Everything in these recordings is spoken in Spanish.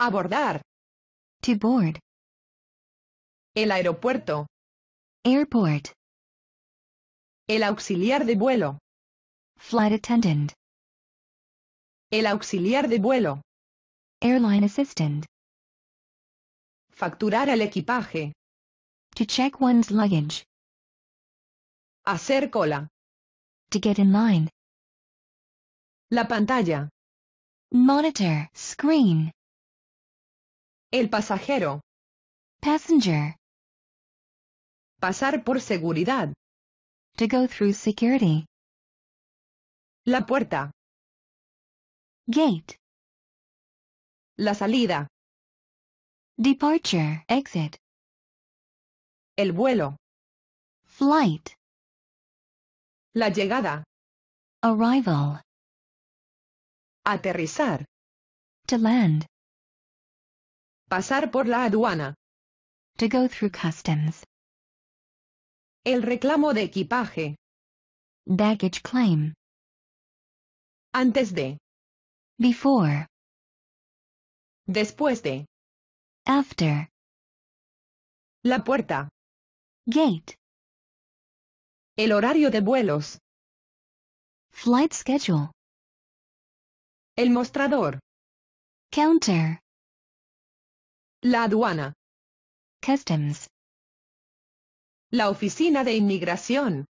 Abordar. To board. El aeropuerto. Airport. El auxiliar de vuelo. Flight attendant. El auxiliar de vuelo. Airline assistant. Facturar el equipaje. To check one's luggage. Hacer cola. To get in line. La pantalla. Monitor. Screen. El pasajero. Passenger. Pasar por seguridad. To go through security. La puerta. Gate. La salida. Departure. Exit. El vuelo. Flight. La llegada. Arrival. Aterrizar. To land. Pasar por la aduana. To go through customs. El reclamo de equipaje. Baggage claim. Antes de. Before. Después de. After. La puerta. Gate. El horario de vuelos. Flight schedule. El mostrador. Counter. La aduana. Customs. La oficina de inmigración.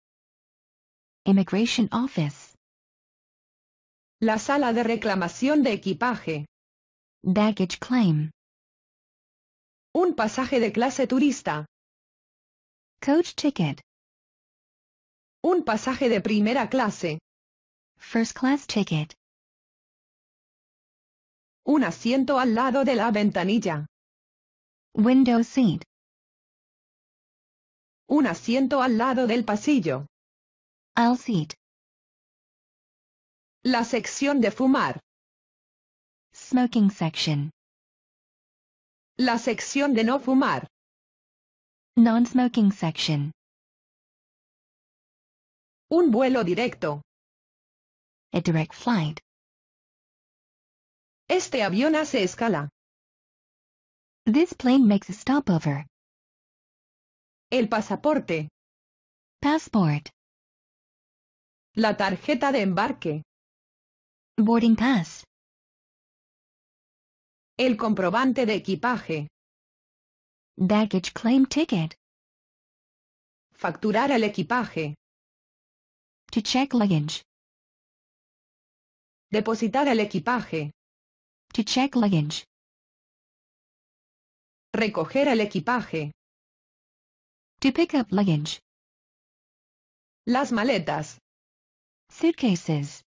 Immigration office. La sala de reclamación de equipaje. Baggage claim. Un pasaje de clase turista. Coach ticket. Un pasaje de primera clase. First class ticket. Un asiento al lado de la ventanilla. Window seat. Un asiento al lado del pasillo. Aisle seat. La sección de fumar. Smoking section. La sección de no fumar. Non-smoking section. Un vuelo directo. A direct flight. Este avión hace escala. This plane makes a stopover. El pasaporte. Passport. La tarjeta de embarque. Boarding pass. El comprobante de equipaje. Baggage claim ticket. Facturar el equipaje. To check luggage. Depositar el equipaje. To check luggage. Recoger el equipaje. To pick up luggage. Las maletas. Suitcases.